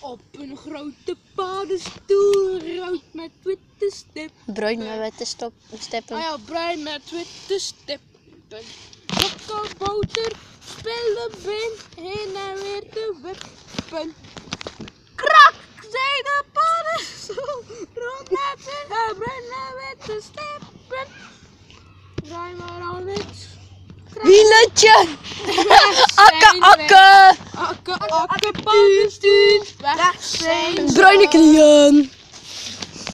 Op een grote paddenstoel, rood met witte stippen. Bruin met witte stop, steppen. Ah ja, bruin met witte stippen. boter, spellenbeen, heen en weer te wippen. Krak, zei de paddenstoel, rond met zijn bruin en witte stippen. Draai maar al niks. Wieletje! Akke, zijn akke! Akke, akke, paddenstoel, weg zijn Bruine knieën!